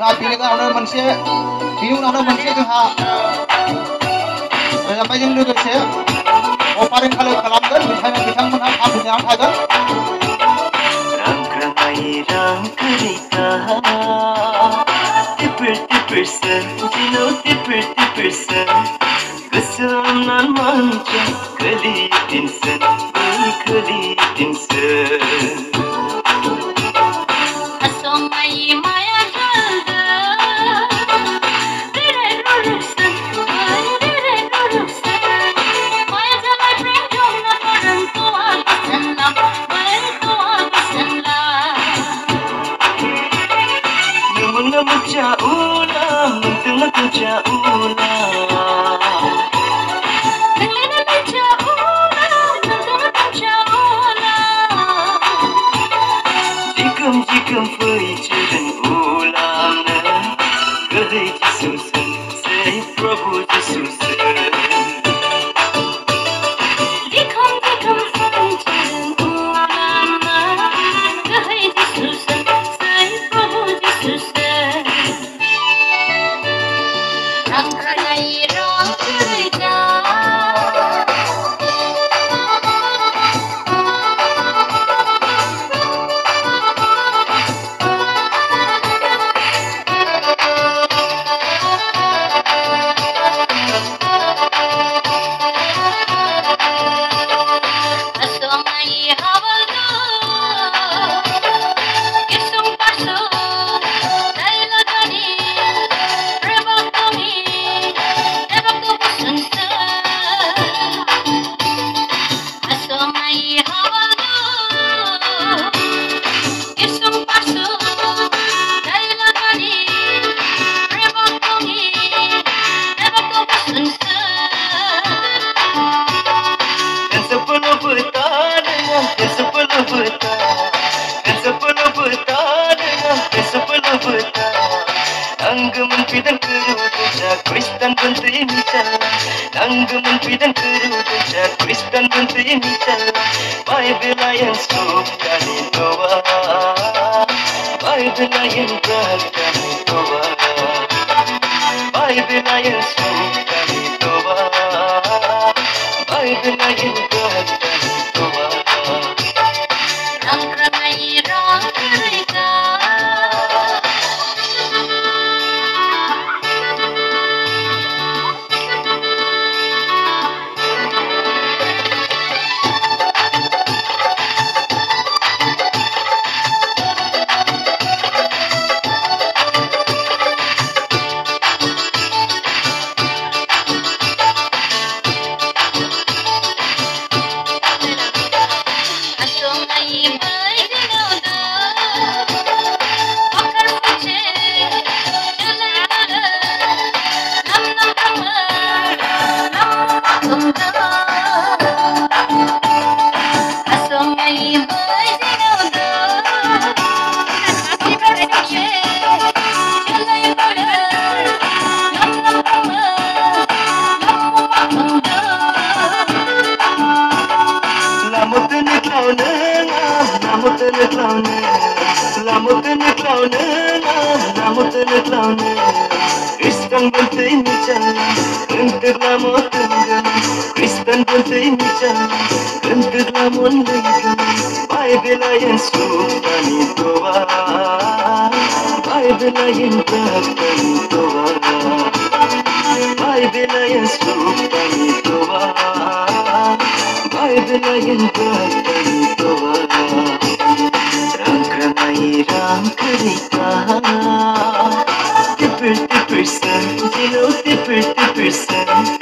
जोंहा बिनि उनावनो मोनसे बिनि उनावनो मोनसे जोंहा रोजाबनायजों लोगोसे अफारिं खालामगोन बेखायनो बिथांमोनहा खाबुजानानै थागोन Tipper tipper sen Dino tipper tipper sen Kesenangan manca Kelitin sen Kelitin sen Asomai Melody. நன்கு முன்பிதன் கருவுதச்ச கிறிஸ்தன் பிரேமிச்ச? நன்கு முன்பிதன் கருவுதச்ச கிறிஸ்தன் பிரேமிச்ச? பைபிள் ஐயன் ஸ்டோப்தனி நோவா பைபிள் ஐயன் பிரார்த்தனை நோவா பைபிள் ஐயன் Lamot ni clown Lamot ni clown Kristen bentuk ini jalan Untuk lamot tenggelam Kristen bentuk ini jalan Untuk lamot tenggelam Baik bila yang suka ni doa Baik bila yang beragam doa Baik bila yang suka ni doa Baik bila Monica. Tipper, tipperson, dino tipper, tipperson.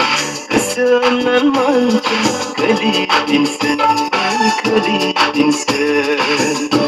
Kasımlar manca, kali dinsen, kali dinsen.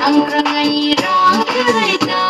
Angkrangai rong kereta.